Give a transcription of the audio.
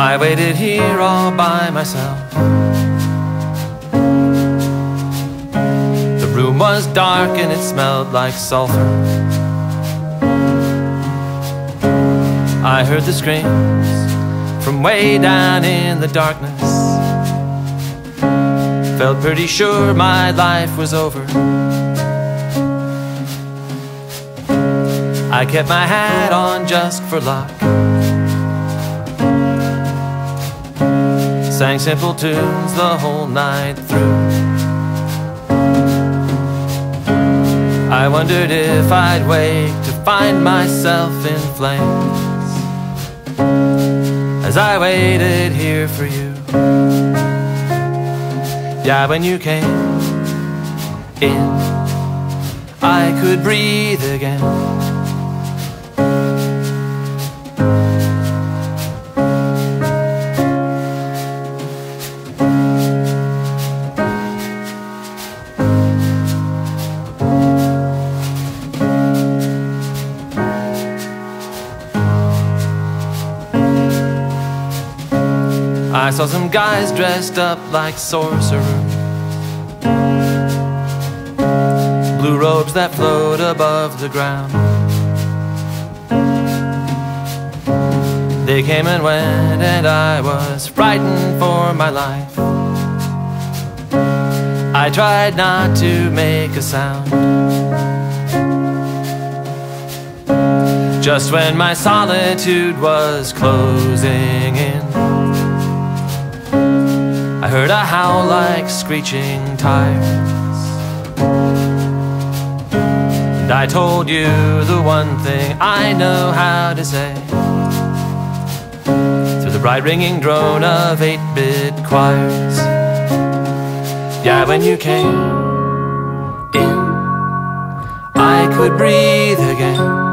I waited here all by myself. Was dark and it smelled like sulfur. I heard the screams from way down in the darkness. Felt pretty sure my life was over. I kept my hat on just for luck. Sang simple tunes the whole night through. I wondered if I'd wake to find myself in flames as I waited here for you. Yeah, when you came in, I could breathe again. I saw some guys dressed up like sorcerers. Blue robes that float above the ground. They came and went, and I was frightened for my life. I tried not to make a sound. Just when my solitude was closing in. I heard a howl like screeching tires. And I told you the one thing I know how to say. Through the bright ringing drone of 8 bit choirs. Yeah, when you came in, I could breathe again.